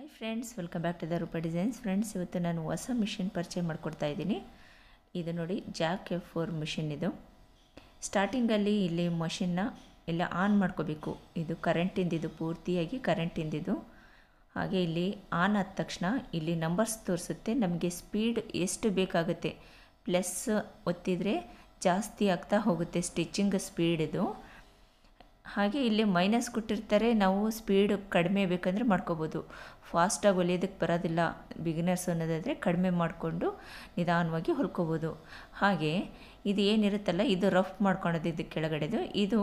Hi friends welcome back to the Roopa designs friends ಇವತ್ತು ನಾನು ಹೊಸ ಮಿಷಿನ್ ಪರಿಚಯ ಮಾಡಿಕೊಡ್ತಾ ಇದ್ದೀನಿ. ಇದು ನೋಡಿ ಜಾಕ್ ಎಫ್ ಫೋರ್ ಮಿಷಿನ್ ಇದು. ಸ್ಟಾರ್ಟಿಂಗಲ್ಲಿ ಇಲ್ಲಿ ಮಷಿನ್ನ ಎಲ್ಲ ಆನ್ ಮಾಡ್ಕೋಬೇಕು. ಇದು ಕರೆಂಟಿಂದಿದು ಪೂರ್ತಿಯಾಗಿ ಕರೆಂಟಿಂದಿದು ಹಾಗೆ ಇಲ್ಲಿ ಆನ್ ಆದ ತಕ್ಷಣ ಇಲ್ಲಿ ನಂಬರ್ಸ್ ತೋರಿಸುತ್ತೆ. ನಮಗೆ ಸ್ಪೀಡ್ ಎಷ್ಟು ಬೇಕಾಗುತ್ತೆ. ಪ್ಲಸ್ ಒತ್ತಿದರೆ ಜಾಸ್ತಿ ಆಗ್ತಾ ಹೋಗುತ್ತೆ ಸ್ಟಿಚಿಂಗ್ ಸ್ಪೀಡ್ ಇದು. ಹಾಗೆ ಇಲ್ಲಿ ಮೈನಸ್ ಕೊಟ್ಟಿರ್ತಾರೆ, ನಾವು ಸ್ಪೀಡ್ ಕಡಿಮೆ ಬೇಕಂದರೆ ಮಾಡ್ಕೋಬೋದು. ಫಾಸ್ಟಾಗಿ ಹೊಲಿಯೋದಕ್ಕೆ ಬರೋದಿಲ್ಲ. ಬಿಗಿನರ್ಸ್ ಅನ್ನೋದಾದರೆ ಕಡಿಮೆ ಮಾಡಿಕೊಂಡು ನಿಧಾನವಾಗಿ ಹೊಲ್ಕೋಬೋದು. ಹಾಗೆ ಇದು ಏನಿರುತ್ತಲ್ಲ, ಇದು ರಫ್ ಮಾಡ್ಕೊಳೋದು ಇದು ಕೆಳಗಡೆದು. ಇದು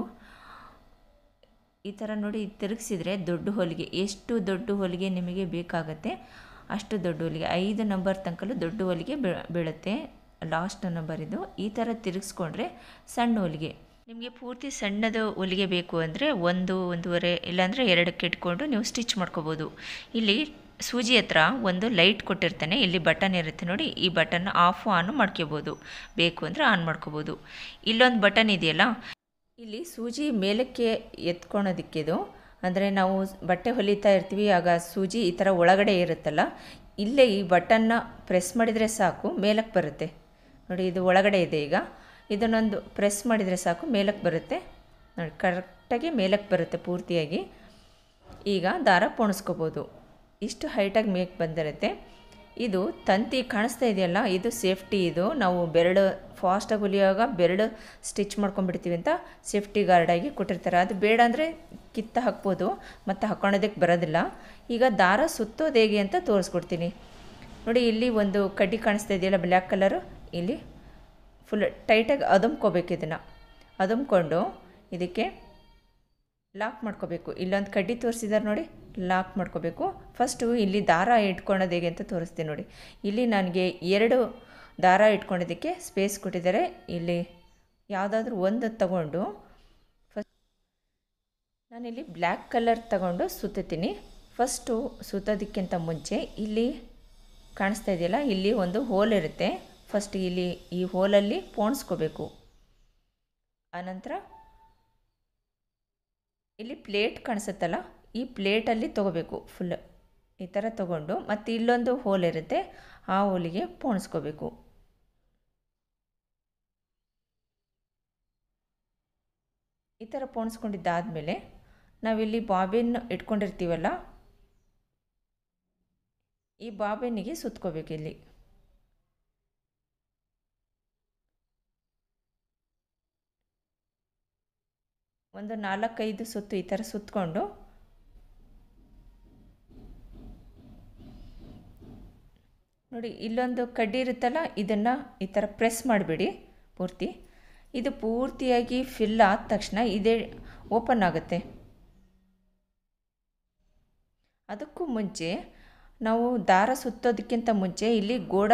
ಈ ಥರ ನೋಡಿ ತಿರುಗಿಸಿದರೆ ದೊಡ್ಡ ಹೊಲಿಗೆ. ಎಷ್ಟು ದೊಡ್ಡ ಹೊಲಿಗೆ ನಿಮಗೆ ಬೇಕಾಗತ್ತೆ, ಅಷ್ಟು ದೊಡ್ಡ ಹೊಲಿಗೆ. ಐದು ನಂಬರ್ ತನಕಲ್ಲೂ ದೊಡ್ಡ ಹೊಲಿಗೆ ಬೀಳುತ್ತೆ. ಲಾಸ್ಟ್ ನಂಬರ್ ಇದು. ಈ ಥರ ತಿರುಗಿಸ್ಕೊಂಡ್ರೆ ಸಣ್ಣ ಹೊಲಿಗೆ. ನಿಮಗೆ ಪೂರ್ತಿ ಸಣ್ಣದು ಹೊಲಿಗೆ ಬೇಕು ಅಂದರೆ ಒಂದು, ಒಂದೂವರೆ, ಇಲ್ಲಾಂದರೆ ಎರಡಕ್ಕೆ ಇಟ್ಕೊಂಡು ನೀವು ಸ್ಟಿಚ್ ಮಾಡ್ಕೋಬೋದು. ಇಲ್ಲಿ ಸೂಜಿ ಹತ್ರ ಒಂದು ಲೈಟ್ ಕೊಟ್ಟಿರ್ತಾನೆ, ಇಲ್ಲಿ ಬಟನ್ ಇರುತ್ತೆ ನೋಡಿ, ಈ ಬಟನ್ ಆಫ್ ಆನ್ ಮಾಡ್ಕೋಬೋದು. ಬೇಕು ಅಂದರೆ ಆನ್ ಮಾಡ್ಕೋಬೋದು. ಇಲ್ಲೊಂದು ಬಟನ್ ಇದೆಯಲ್ಲ, ಇಲ್ಲಿ ಸೂಜಿ ಮೇಲಕ್ಕೆ ಎತ್ಕೊಳೋದಕ್ಕಿದು ಅಂದರೆ ನಾವು ಬಟ್ಟೆ ಹೊಲಿತಾ ಇರ್ತೀವಿ, ಆಗ ಸೂಜಿ ಈ ಥರ ಒಳಗಡೆ ಇರುತ್ತಲ್ಲ, ಇಲ್ಲೇ ಈ ಬಟನ್ನ ಪ್ರೆಸ್ ಮಾಡಿದರೆ ಸಾಕು, ಮೇಲಕ್ಕೆ ಬರುತ್ತೆ. ನೋಡಿ, ಇದು ಒಳಗಡೆ ಇದೆ ಈಗ. ಇದನ್ನೊಂದು ಪ್ರೆಸ್ ಮಾಡಿದರೆ ಸಾಕು, ಮೇಲಕ್ಕೆ ಬರುತ್ತೆ. ನೋಡಿ, ಕರೆಕ್ಟಾಗಿ ಮೇಲಕ್ಕೆ ಬರುತ್ತೆ ಪೂರ್ತಿಯಾಗಿ. ಈಗ ದಾರ ಪೋಣಿಸ್ಕೋಬೋದು. ಇಷ್ಟು ಹೈಟಾಗಿ ಮೇಕ್ ಬಂದಿರುತ್ತೆ. ಇದು ತಂತಿ ಕಾಣಿಸ್ತಾ ಇದೆಯಲ್ಲ, ಇದು ಸೇಫ್ಟಿ, ಇದು ನಾವು ಬೆರಳು ಫಾಸ್ಟಾಗಿ ಹೊಲಿಯುವಾಗ ಬೆರಳು ಸ್ಟಿಚ್ ಮಾಡ್ಕೊಂಡ್ಬಿಡ್ತೀವಿ ಅಂತ ಸೇಫ್ಟಿ ಗಾರ್ಡಾಗಿ ಕೊಟ್ಟಿರ್ತಾರೆ. ಅದು ಬೇಡ ಅಂದರೆ ಕಿತ್ತ ಹಾಕ್ಬೋದು, ಮತ್ತು ಹಾಕ್ಕೊಳೋದಕ್ಕೆ ಬರೋದಿಲ್ಲ. ಈಗ ದಾರ ಸುತ್ತೋದು ಹೇಗೆ ಅಂತ ತೋರಿಸ್ಕೊಡ್ತೀನಿ. ನೋಡಿ, ಇಲ್ಲಿ ಒಂದು ಕಡ್ಡಿ ಕಾಣಿಸ್ತಾ ಇದೆಯಲ್ಲ, ಬ್ಲ್ಯಾಕ್ ಕಲರು. ಇಲ್ಲಿ ಫುಲ್ ಟೈಟಾಗಿ ಅದಮ್ಕೋಬೇಕು ಇದನ್ನು. ಅದಮ್ಕೊಂಡು ಇದಕ್ಕೆ ಲಾಕ್ ಮಾಡ್ಕೋಬೇಕು. ಇಲ್ಲೊಂದು ಕಡ್ಡಿ ತೋರಿಸಿದ್ದಾರೆ ನೋಡಿ ಲಾಕ್ ಮಾಡ್ಕೋಬೇಕು. ಫಸ್ಟು ಇಲ್ಲಿ ದಾರ ಇಟ್ಕೊಳೋದು ಹೇಗೆ ಅಂತ ತೋರಿಸ್ತೀನಿ ನೋಡಿ. ಇಲ್ಲಿ ನನಗೆ ಎರಡು ದಾರ ಇಟ್ಕೊಂಡಿದ್ದಕ್ಕೆ ಸ್ಪೇಸ್ ಕೊಟ್ಟಿದ್ದಾರೆ. ಇಲ್ಲಿ ಯಾವುದಾದ್ರೂ ಒಂದು ತಗೊಂಡು ಫಸ್ಟ್ ನಾನಿಲ್ಲಿ ಬ್ಲ್ಯಾಕ್ ಕಲರ್ ತಗೊಂಡು ಸುತ್ತುತ್ತೀನಿ ಫಸ್ಟು ಸುತ್ತೋದಕ್ಕಿಂತ ಮುಂಚೆ ಇಲ್ಲಿ ಕಾಣಿಸ್ತಾ ಇದೆಯಲ್ಲ, ಇಲ್ಲಿ ಒಂದು ಹೋಲ್ ಇರುತ್ತೆ. ಫಸ್ಟ್ ಇಲ್ಲಿ ಈ ಹೋಲಲ್ಲಿ ಪೋಣಿಸ್ಕೋಬೇಕು. ಆನಂತರ ಇಲ್ಲಿ ಪ್ಲೇಟ್ ಕಾಣಿಸುತ್ತಲ್ಲ, ಈ ಪ್ಲೇಟಲ್ಲಿ ತೊಗೋಬೇಕು. ಫುಲ್ ಈ ಥರ ತೊಗೊಂಡು ಮತ್ತು ಇಲ್ಲೊಂದು ಹೋಲ್ ಇರುತ್ತೆ, ಆ ಹೋಲಿಗೆ ಪೋಣಿಸ್ಕೋಬೇಕು. ಈ ಥರ ಪೋಣಿಸ್ಕೊಂಡಿದ್ದಾದಮೇಲೆ ನಾವಿಲ್ಲಿ ಬಾಬಿನ್ ಇಟ್ಕೊಂಡಿರ್ತೀವಲ್ಲ, ಈ ಬಾಬಿನಿಗೆ ಸುತ್ಕೋಬೇಕು ಇಲ್ಲಿ. ಒಂದು ನಾಲ್ಕೈದು ಸುತ್ತು ಈ ಥರ ಸುತ್ತಕೊಂಡು ನೋಡಿ, ಇಲ್ಲೊಂದು ಕಡ್ಡಿ ಇರುತ್ತಲ್ಲ, ಇದನ್ನು ಈ ಥರ ಪ್ರೆಸ್ ಮಾಡಿಬಿಡಿ ಪೂರ್ತಿ. ಇದು ಪೂರ್ತಿಯಾಗಿ ಫಿಲ್ ಆದ ತಕ್ಷಣ ಇದೇ ಓಪನ್ ಆಗುತ್ತೆ. ಅದಕ್ಕೂ ಮುಂಚೆ ನಾವು ದಾರ ಸುತ್ತೋದಕ್ಕಿಂತ ಮುಂಚೆ ಇಲ್ಲಿ ಗೋಡ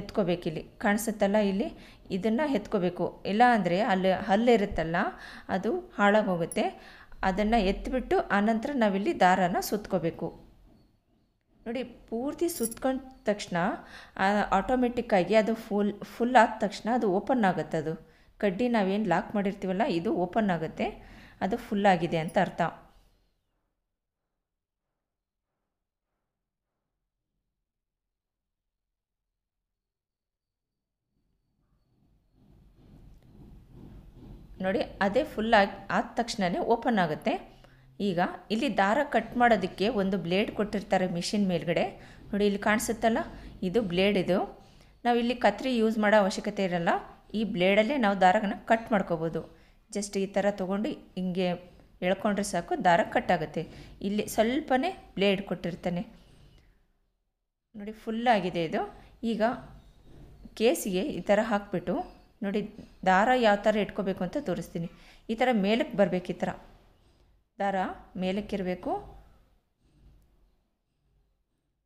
ಎತ್ಕೋಬೇಕಿಲ್ಲಿ. ಕಾಣಿಸುತ್ತಲ್ಲ ಇಲ್ಲಿ? ಇದನ್ನು ಎತ್ಕೋಬೇಕು. ಇಲ್ಲ ಅಂದರೆ ಅಲ್ಲಿ ಹಲ್ಲಿರುತ್ತಲ್ಲ ಅದು ಹಾಳಾಗೋಗುತ್ತೆ. ಅದನ್ನು ಎತ್ತಿಬಿಟ್ಟು ಆನಂತರ ನಾವಿಲ್ಲಿ ದಾರನ ಸುತ್ಕೋಬೇಕು. ನೋಡಿ, ಪೂರ್ತಿ ಸುತ್ಕೊಂಡ ತಕ್ಷಣ ಆಟೋಮೆಟಿಕ್ಕಾಗಿ ಅದು ಫುಲ್ ಫುಲ್ ಆದ ತಕ್ಷಣ ಅದು ಓಪನ್ ಆಗುತ್ತೆ ಅದು ಕಡ್ಡಿ ನಾವೇನು ಲಾಕ್ ಮಾಡಿರ್ತೀವಲ್ಲ, ಇದು ಓಪನ್ ಆಗುತ್ತೆ. ಅದು ಫುಲ್ ಆಗಿದೆ ಅಂತ ಅರ್ಥ. ನೋಡಿ, ಅದೇ ಫುಲ್ ಆಗಿ, ಆದ ತಕ್ಷಣವೇ ಓಪನ್ ಆಗುತ್ತೆ. ಈಗ ಇಲ್ಲಿ ದಾರ ಕಟ್ ಮಾಡೋದಕ್ಕೆ ಒಂದು ಬ್ಲೇಡ್ ಕೊಟ್ಟಿರ್ತಾರೆ ಮಿಷಿನ್ ಮೇಲ್ಗಡೆ. ನೋಡಿ, ಇಲ್ಲಿ ಕಾಣಿಸುತ್ತಲ್ಲ? ಇದು ಬ್ಲೇಡ್ ಇದು. ನಾವು ಇಲ್ಲಿ ಕತ್ರಿ ಯೂಸ್ ಮಾಡೋ ಅವಶ್ಯಕತೆ ಇರಲ್ಲ. ಈ ಬ್ಲೇಡಲ್ಲೇ ನಾವು ದಾರನ ಕಟ್ ಮಾಡ್ಕೋಬೋದು. ಜಸ್ಟ್ ಈ ಥರ ತೊಗೊಂಡು ಹಿಂಗೆ ಎಳ್ಕೊಂಡ್ರೆ ಸಾಕು, ದಾರ ಕಟ್ ಆಗುತ್ತೆ. ಇಲ್ಲಿ ಸ್ವಲ್ಪನೇ ಬ್ಲೇಡ್ ಕೊಟ್ಟಿರ್ತಾನೆ. ನೋಡಿ ಫುಲ್ ಆಗಿದೆ ಇದು. ಈಗ ಕೇಸಿಗೆ ಈ ಥರ ಹಾಕ್ಬಿಟ್ಟು ನೋಡಿ, ದಾರ ಯಾವ ಥರ ಇಟ್ಕೋಬೇಕು ಅಂತ ತೋರಿಸ್ತೀನಿ. ಈ ಥರ ಮೇಲಕ್ಕೆ ಬರಬೇಕು ಈ ಥರ. ದಾರ ಮೇಲಕ್ಕಿರಬೇಕು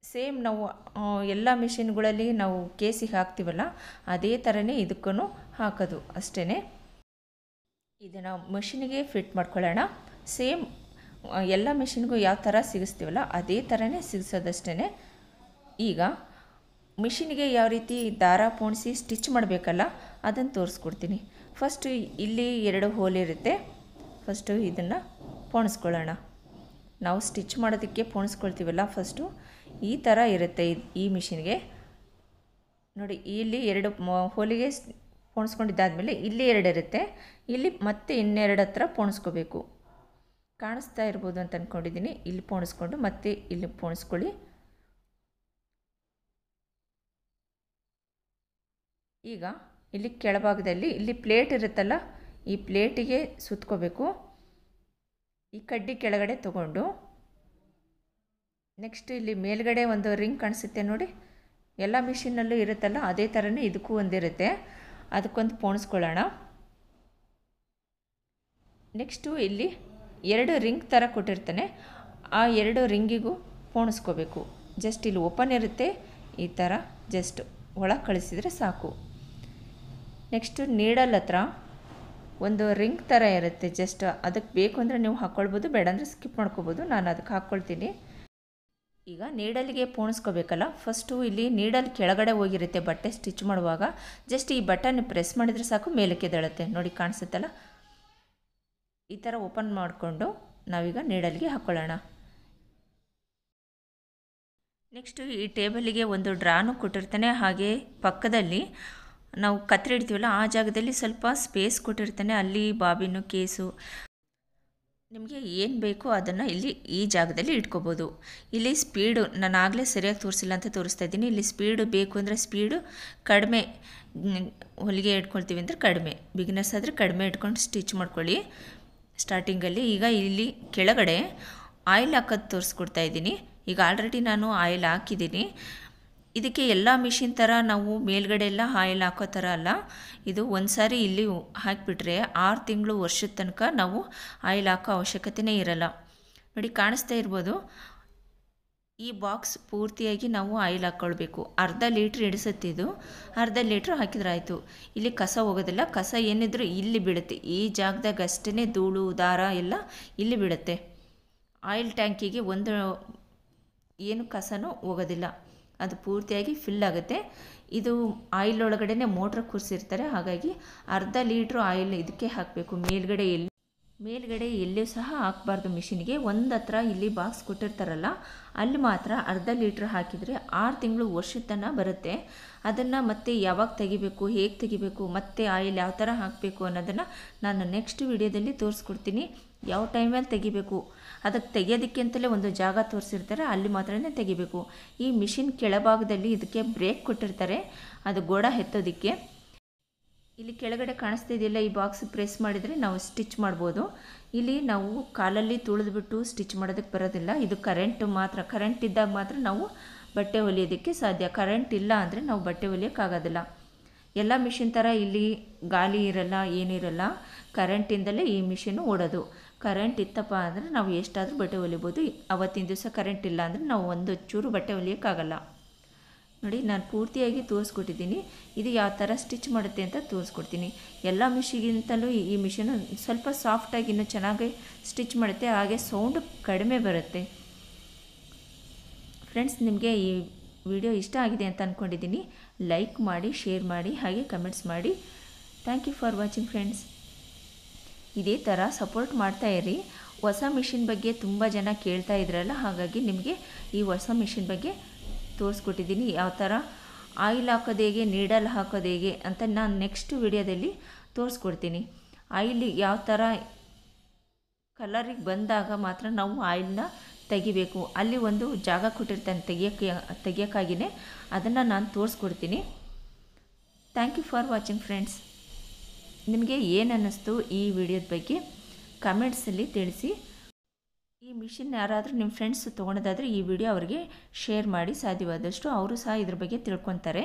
ಸೇಮ್ ನಾವು ಎಲ್ಲ ಮಿಷಿನ್ಗಳಲ್ಲಿ ನಾವು ಕೇಸಿಗೆ ಹಾಕ್ತೀವಲ್ಲ, ಅದೇ ಥರನೇ ಇದಕ್ಕೂ ಹಾಕೋದು ಅಷ್ಟೇ ಇದನ್ನು ಮಷಿನಿಗೆ ಫಿಟ್ ಮಾಡ್ಕೊಳ್ಳೋಣ. ಸೇಮ್ ಎಲ್ಲ ಮಿಷಿನ್ಗೂ ಯಾವ ಥರ ಸಿಗಿಸ್ತೀವಲ್ಲ, ಅದೇ ಥರನೇ ಸಿಗಿಸೋದಷ್ಟೇ ಈಗ ಮಿಷಿನ್ಗೆ ಯಾವ ರೀತಿ ದಾರ ಪೋಣಿಸಿ ಸ್ಟಿಚ್ ಮಾಡಬೇಕಲ್ಲ, ಅದನ್ನು ತೋರಿಸ್ಕೊಡ್ತೀನಿ. ಫಸ್ಟು ಇಲ್ಲಿ ಎರಡು ಹೋಲ್ ಇರುತ್ತೆ. ಫಸ್ಟು ಇದನ್ನು ಪೋಣಿಸ್ಕೊಳ್ಳೋಣ. ನಾವು ಸ್ಟಿಚ್ ಮಾಡೋದಕ್ಕೆ ಪೋಣಿಸ್ಕೊಳ್ತೀವಲ್ಲ ಫಸ್ಟು ಈ ಥರ ಇರುತ್ತೆ ಈ ಮಿಷಿನ್ಗೆ. ನೋಡಿ, ಇಲ್ಲಿ ಎರಡು ಹೋಲಿಗೆ ಪೋಣಿಸ್ಕೊಂಡಿದ್ದಾದಮೇಲೆ ಇಲ್ಲಿ ಎರಡು ಇರುತ್ತೆ. ಇಲ್ಲಿ ಮತ್ತೆ ಇನ್ನೆರಡು ಹತ್ರ ಪೋಣಿಸ್ಕೋಬೇಕು. ಕಾಣಿಸ್ತಾ ಇರ್ಬೋದು ಅಂತ ಅಂದ್ಕೊಂಡಿದ್ದೀನಿ ಇಲ್ಲಿ ಪೋಣಿಸ್ಕೊಂಡು ಮತ್ತೆ ಇಲ್ಲಿ ಪೋಣಿಸ್ಕೊಳ್ಳಿ. ಈಗ ಇಲ್ಲಿ ಕೆಳಭಾಗದಲ್ಲಿ ಇಲ್ಲಿ ಪ್ಲೇಟ್ ಇರುತ್ತಲ್ಲ, ಈ ಪ್ಲೇಟಿಗೆ ಸುತ್ಕೋಬೇಕು. ಈ ಕಡ್ಡಿ ಕೆಳಗಡೆ ತಗೊಂಡು, ನೆಕ್ಸ್ಟ್ ಇಲ್ಲಿ ಮೇಲ್ಗಡೆ ಒಂದು ರಿಂಗ್ ಕಾಣಿಸುತ್ತೆ ನೋಡಿ. ಎಲ್ಲ ಮಿಷಿನಲ್ಲೂ ಇರುತ್ತಲ್ಲ, ಅದೇ ಥರನೇ ಇದಕ್ಕೂ ಒಂದಿರುತ್ತೆ. ಅದಕ್ಕೊಂದು ಪೋಣಿಸ್ಕೊಳ್ಳೋಣ. ನೆಕ್ಸ್ಟು ಇಲ್ಲಿ ಎರಡು ರಿಂಗ್ ಥರ ಕೊಟ್ಟಿರ್ತಾನೆ. ಆ ಎರಡು ರಿಂಗಿಗೂ ಪೋಣಿಸ್ಕೋಬೇಕು. ಜಸ್ಟ್ ಇಲ್ಲಿ ಓಪನ್ ಇರುತ್ತೆ, ಈ ಥರ ಜಸ್ಟ್ ಒಳಗೆ ಕಳಿಸಿದರೆ ಸಾಕು. ನೆಕ್ಸ್ಟು ನೀಡಲ್ ಹತ್ರ ಒಂದು ರಿಂಗ್ ಥರ ಇರುತ್ತೆ ಜಸ್ಟ್ ಅದಕ್ಕೆ ಬೇಕು ಅಂದರೆ ನೀವು ಹಾಕ್ಕೊಳ್ಬೋದು ಬೇಡ ಅಂದರೆ ಸ್ಕಿಪ್ ಮಾಡ್ಕೋಬೋದು. ನಾನು ಅದಕ್ಕೆ ಹಾಕ್ಕೊಳ್ತೀನಿ ಈಗ ನೀಡಲ್ಗೆ ಪೋಣಿಸ್ಕೋಬೇಕಲ್ಲ? ಫಸ್ಟು ಇಲ್ಲಿ ನೀಡಲ್ ಕೆಳಗಡೆ ಹೋಗಿರುತ್ತೆ ಬಟ್ಟೆ ಸ್ಟಿಚ್ ಮಾಡುವಾಗ. ಜಸ್ಟ್ ಈ ಬಟನ್ ಪ್ರೆಸ್ ಮಾಡಿದರೆ ಸಾಕು, ಮೇಲಕ್ಕೆ ಎದ್ದೇಳುತ್ತೆ. ನೋಡಿ ಕಾಣಿಸುತ್ತಲ್ಲ? ಈ ಥರ ಓಪನ್ ಮಾಡಿಕೊಂಡು ನಾವೀಗ ನೀಡಲ್ಗೆ ಹಾಕ್ಕೊಳ್ಳೋಣ ನೆಕ್ಸ್ಟು ಈ ಟೇಬಲಿಗೆ ಒಂದು ಡ್ರಾನು ಕೊಟ್ಟಿರ್ತಾನೆ. ಹಾಗೆ ಪಕ್ಕದಲ್ಲಿ ನಾವು ಕತ್ರಿ ಇಡ್ತೀವಲ್ಲ ಆ ಜಾಗದಲ್ಲಿ ಸ್ವಲ್ಪ ಸ್ಪೇಸ್ ಕೊಟ್ಟಿರ್ತಾನೆ. ಅಲ್ಲಿ ಬಾಬಿನು ಕೇಸು. ನಿಮಗೆ ಏನು ಬೇಕೋ ಅದನ್ನು ಇಲ್ಲಿ ಈ ಜಾಗದಲ್ಲಿ ಇಟ್ಕೋಬೋದು. ಇಲ್ಲಿ ಸ್ಪೀಡು ನಾನು ಆಗಲೇ ಸರಿಯಾಗಿ ತೋರಿಸಿಲ್ಲ ಅಂತ ತೋರಿಸ್ತಾ ಇದ್ದೀನಿ. ಇಲ್ಲಿ ಸ್ಪೀಡು ಬೇಕು ಅಂದರೆ ಸ್ಪೀಡು ಕಡಿಮೆ ಹೊಲಿಗೆ ಇಟ್ಕೊಳ್ತೀವಿ ಅಂದರೆ ಕಡಿಮೆ. ಬಿಗಿನರ್ಸ್ ಆದರೆ ಕಡಿಮೆ ಇಟ್ಕೊಂಡು ಸ್ಟಿಚ್ ಮಾಡ್ಕೊಳ್ಳಿ. ಸ್ಟಾರ್ಟಿಂಗಲ್ಲಿ ಈಗ ಇಲ್ಲಿ ಕೆಳಗಡೆ ಆಯಿಲ್ ಹಾಕೋದು ತೋರಿಸ್ಕೊಡ್ತಾ ಇದ್ದೀನಿ. ಈಗ ಆಲ್ರೆಡಿ ನಾನು ಆಯಿಲ್ ಹಾಕಿದ್ದೀನಿ. ಇದಕ್ಕೆ ಎಲ್ಲ ಮಿಷಿನ್ ಥರ ನಾವು ಮೇಲ್ಗಡೆ ಎಲ್ಲ ಆಯಿಲ್ ಹಾಕೋ ಥರ ಅಲ್ಲ. ಇದು ಒಂದು ಸಾರಿ ಇಲ್ಲಿ ಹಾಕಿಬಿಟ್ರೆ ಆರು ತಿಂಗಳು ವರ್ಷದ ತನಕ ನಾವು ಆಯಿಲ್ ಹಾಕೋ ಅವಶ್ಯಕತೆಯೇ ಇರಲ್ಲ. ನೋಡಿ ಕಾಣಿಸ್ತಾ ಇರ್ಬೋದು. ಈ ಬಾಕ್ಸ್ ಪೂರ್ತಿಯಾಗಿ ನಾವು ಆಯಿಲ್ ಹಾಕ್ಕೊಳ್ಬೇಕು ಅರ್ಧ ಲೀಟ್ರ್ ಇಡಿಸುತ್ತಿದ್ದು ಅರ್ಧ ಲೀಟ್ರ್ ಹಾಕಿದ್ರೆ ಆಯಿತು ಇಲ್ಲಿ ಕಸ ಹೋಗೋದಿಲ್ಲ. ಕಸ ಏನಿದ್ರು ಇಲ್ಲಿ ಬಿಡುತ್ತೆ. ಈ ಜಾಗದಾಗ ಅಷ್ಟೇ ಧೂಳು, ದಾರ ಎಲ್ಲ ಇಲ್ಲಿ ಬಿಡುತ್ತೆ. ಆಯಿಲ್ ಟ್ಯಾಂಕಿಗೆ ಒಂದು ಏನು ಕಸನೂ ಹೋಗೋದಿಲ್ಲ. ಅದು ಪೂರ್ತಿಯಾಗಿ ಫಿಲ್ ಆಗುತ್ತೆ. ಇದು ಆಯಿಲ್ ಒಳಗಡೆ ಮೋಟ್ರ್ ಕೂರಿಸಿರ್ತಾರೆ. ಹಾಗಾಗಿ ಅರ್ಧ ಲೀಟ್ರು ಆಯಿಲ್ ಇದಕ್ಕೆ ಹಾಕಬೇಕು. ಮೇಲ್ಗಡೆ ಎಲ್ಲಿ ಮೇಲ್ಗಡೆ ಎಲ್ಲೂ ಸಹ ಹಾಕಬಾರ್ದು ಮಿಷಿನ್ಗೆ ಒಂದು ಹತ್ರ ಇಲ್ಲಿ ಬಾಕ್ಸ್ ಕೊಟ್ಟಿರ್ತಾರಲ್ಲ, ಅಲ್ಲಿ ಮಾತ್ರ ಅರ್ಧ ಲೀಟ್ರ್ ಹಾಕಿದರೆ ಆರು ತಿಂಗಳು ವರ್ಷದ ಬರುತ್ತೆ. ಅದನ್ನು ಮತ್ತೆ ಯಾವಾಗ ತೆಗಿಬೇಕು, ಹೇಗೆ ತೆಗಿಬೇಕು, ಮತ್ತೆ ಆಯಿಲ್ ಯಾವ ಥರ ಹಾಕಬೇಕು ಅನ್ನೋದನ್ನು ನಾನು ನೆಕ್ಸ್ಟ್ ವಿಡಿಯೋದಲ್ಲಿ ತೋರಿಸ್ಕೊಡ್ತೀನಿ. ಯಾವ ಟೈಮಲ್ಲಿ ತೆಗಿಬೇಕು? ಅದಕ್ಕೆ ತೆಗಿಯೋದಕ್ಕೆ ಅಂತಲೇ ಒಂದು ಜಾಗ ತೋರಿಸಿರ್ತಾರೆ, ಅಲ್ಲಿ ಮಾತ್ರನೇ ತೆಗಿಬೇಕು. ಈ ಮಿಷಿನ್ ಕೆಳಭಾಗದಲ್ಲಿ ಇದಕ್ಕೆ ಬ್ರೇಕ್ ಕೊಟ್ಟಿರ್ತಾರೆ, ಅದು ಗೋಡ ಎತ್ತೋದಕ್ಕೆ. ಇಲ್ಲಿ ಕೆಳಗಡೆ ಕಾಣಿಸ್ತಾ ಇದೆಯಲ್ಲ, ಈ ಬಾಕ್ಸ್ ಪ್ರೆಸ್ ಮಾಡಿದರೆ ನಾವು ಸ್ಟಿಚ್ ಮಾಡ್ಬೋದು. ಇಲ್ಲಿ ನಾವು ಕಾಲಲ್ಲಿ ತುಳಿದ್ಬಿಟ್ಟು ಸ್ಟಿಚ್ ಮಾಡೋದಕ್ಕೆ ಬರೋದಿಲ್ಲ. ಇದು ಕರೆಂಟ್ ಮಾತ್ರ ಕರೆಂಟ್ ಇದ್ದಾಗ ಮಾತ್ರ ನಾವು ಬಟ್ಟೆ ಹೊಲಿಯೋದಕ್ಕೆ ಸಾಧ್ಯ. ಕರೆಂಟ್ ಇಲ್ಲ ಅಂದರೆ ನಾವು ಬಟ್ಟೆ ಹೊಲಿಯೋಕ್ಕಾಗೋದಿಲ್ಲ. ಎಲ್ಲ ಮಿಷಿನ್ ಥರ ಇಲ್ಲಿ ಗಾಳಿ ಇರಲ್ಲ, ಏನಿರಲ್ಲ. ಕರೆಂಟಿಂದಲೇ ಈ ಮಿಷಿನು ಓಡೋದು. ಕರೆಂಟ್ ಇತ್ತಪ್ಪ ಅಂದರೆ ನಾವು ಎಷ್ಟಾದರೂ ಬಟ್ಟೆ ಹೊಲಿಬೋದು. ಅವತ್ತಿನ ದಿವಸ ಕರೆಂಟ್ ಇಲ್ಲ ಅಂದರೆ ನಾವು ಒಂದು ಚೂರು ಬಟ್ಟೆ ಹೊಲಿಯೋಕ್ಕಾಗಲ್ಲ. ನೋಡಿ, ನಾನು ಪೂರ್ತಿಯಾಗಿ ತೋರಿಸ್ಕೊಟ್ಟಿದ್ದೀನಿ. ಇದು ಯಾವ ಥರ ಸ್ಟಿಚ್ ಮಾಡುತ್ತೆ ಅಂತ ತೋರಿಸ್ಕೊಡ್ತೀನಿ. ಎಲ್ಲ ಮಿಷಿಗಿಂತಲೂ ಈ ಮಿಷಿನು ಸ್ವಲ್ಪ ಸಾಫ್ಟಾಗಿ ಇನ್ನೂ ಚೆನ್ನಾಗಿ ಸ್ಟಿಚ್ ಮಾಡುತ್ತೆ. ಹಾಗೆ ಸೌಂಡ್ ಕಡಿಮೆ ಬರುತ್ತೆ. ಫ್ರೆಂಡ್ಸ್ ನಿಮಗೆ ಈ ವಿಡಿಯೋ ಇಷ್ಟ ಆಗಿದೆ ಅಂತ ಅಂದ್ಕೊಂಡಿದ್ದೀನಿ ಲೈಕ್ ಮಾಡಿ ಶೇರ್ ಮಾಡಿ, ಹಾಗೆ ಕಮೆಂಟ್ಸ್ ಮಾಡಿ. Thank you for watching friends ಇದೇ ಥರ ಸಪೋರ್ಟ್ ಮಾಡ್ತಾ ಇರಿ ಹೊಸ ಮಿಷಿನ್ ಬಗ್ಗೆ ತುಂಬ ಜನ ಕೇಳ್ತಾ ಇದ್ರಲ್ಲ, ಹಾಗಾಗಿ ನಿಮಗೆ ಈ ಹೊಸ ಮಿಷಿನ್ ಬಗ್ಗೆ ತೋರಿಸ್ಕೊಟ್ಟಿದ್ದೀನಿ. ಯಾವ ಥರ ಆಯಿಲ್ ಹಾಕೋದು ಹೇಗೆ ನೀಡಲ್ ಹಾಕೋದು ಹೇಗೆ ಅಂತ ನಾನು ನೆಕ್ಸ್ಟ್ ವಿಡಿಯೋದಲ್ಲಿ ತೋರಿಸ್ಕೊಡ್ತೀನಿ. ಆಯಿಲ್ ಯಾವ ಥರ ಕಲರಿಗೆ ಬಂದಾಗ ಮಾತ್ರ ನಾವು ಆಯಿಲ್ನ ತೆಗಿಬೇಕು. ಅಲ್ಲಿ ಒಂದು ಜಾಗ ಕೊಟ್ಟಿರ್ತಾನೆ ತೆಗಿಯೋಕ್ಕೆ ತೆಗಿಯೋಕ್ಕಾಗಿಯೇ ಅದನ್ನು ನಾನು ತೋರಿಸ್ಕೊಡ್ತೀನಿ. Thank you for watching friends ನಿಮಗೆ ಏನು ಅನ್ನಿಸ್ತು ಈ ವಿಡಿಯೋದ ಬಗ್ಗೆ ಕಮೆಂಟ್ಸಲ್ಲಿ ತಿಳಿಸಿ. ಈ ಮಿಷಿನ್ ಯಾರಾದರೂ ನಿಮ್ಮ ಫ್ರೆಂಡ್ಸ್ ತೊಗೊಳೋದಾದರೆ ಈ ವಿಡಿಯೋ ಅವರಿಗೆ ಶೇರ್ ಮಾಡಿ, ಸಾಧ್ಯವಾದಷ್ಟು ಅವರು ಸಹ ಇದ್ರ ಬಗ್ಗೆ ತಿಳ್ಕೊತಾರೆ.